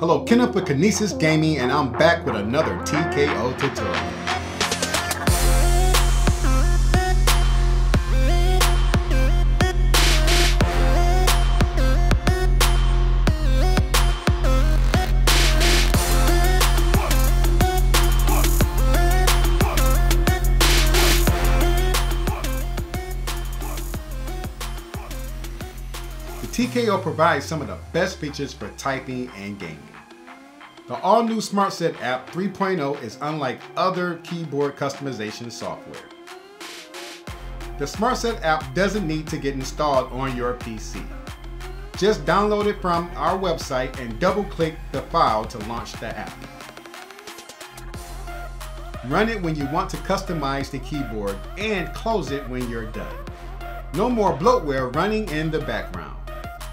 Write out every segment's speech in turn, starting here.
Hello, Kenneth with Kinesis Gaming, and I'm back with another TKO tutorial. The TKO provides some of the best features for typing and gaming. The all-new SmartSet app 3.0 is unlike other keyboard customization software. The SmartSet app doesn't need to get installed on your PC. Just download it from our website and double-click the file to launch the app. Run it when you want to customize the keyboard and close it when you're done. No more bloatware running in the background.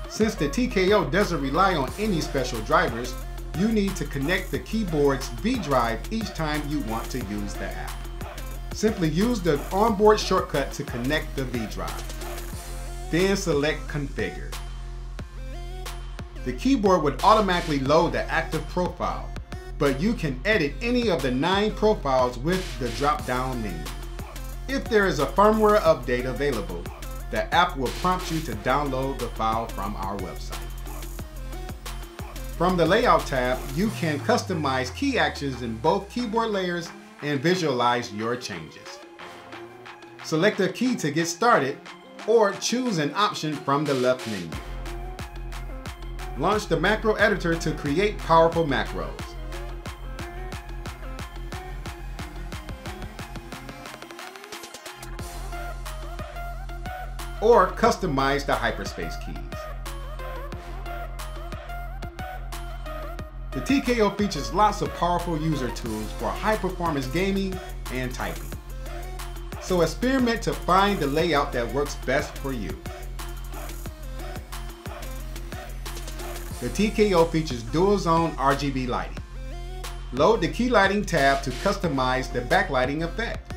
Since the TKO doesn't rely on any special drivers, you need to connect the keyboard's V drive each time you want to use the app. Simply use the onboard shortcut to connect the V drive. Then select Configure. The keyboard would automatically load the active profile, but you can edit any of the nine profiles with the drop-down menu. If there is a firmware update available, the app will prompt you to download the file from our website. From the Layout tab, you can customize key actions in both keyboard layers and visualize your changes. Select a key to get started or choose an option from the left menu. Launch the macro editor to create powerful macros. or customize the hyperspace keys. The TKO features lots of powerful user tools for high performance gaming and typing. So experiment to find the layout that works best for you. The TKO features dual zone RGB lighting. Load the key lighting tab to customize the backlighting effect.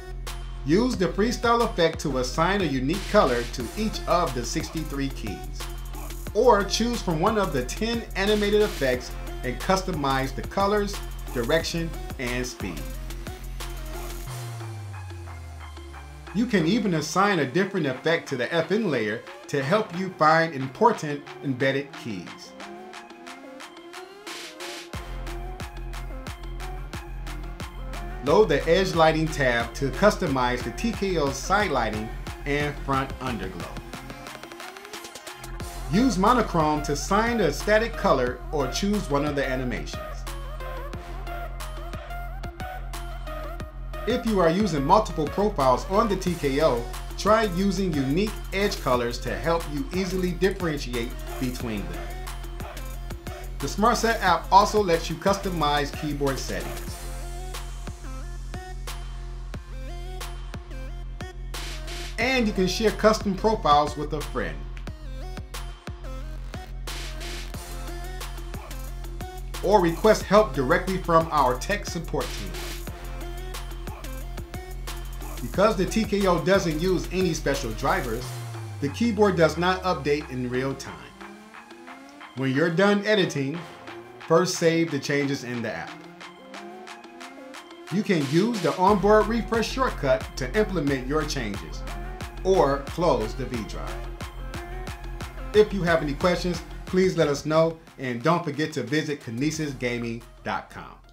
Use the freestyle effect to assign a unique color to each of the 63 keys. Or choose from one of the 10 animated effects and customize the colors, direction, and speed. You can even assign a different effect to the FN layer to help you find important embedded keys. Load the Edge Lighting tab to customize the TKO side lighting and front underglow. Use monochrome to sign a static color or choose one of the animations. If you are using multiple profiles on the TKO, try using unique edge colors to help you easily differentiate between them. The SmartSet app also lets you customize keyboard settings. and you can share custom profiles with a friend. Or request help directly from our tech support team. Because the TKO doesn't use any special drivers, the keyboard does not update in real time. When you're done editing, first save the changes in the app. You can use the onboard refresh shortcut to implement your changes or close the V drive. If you have any questions, please let us know and don't forget to visit kinesisgaming.com.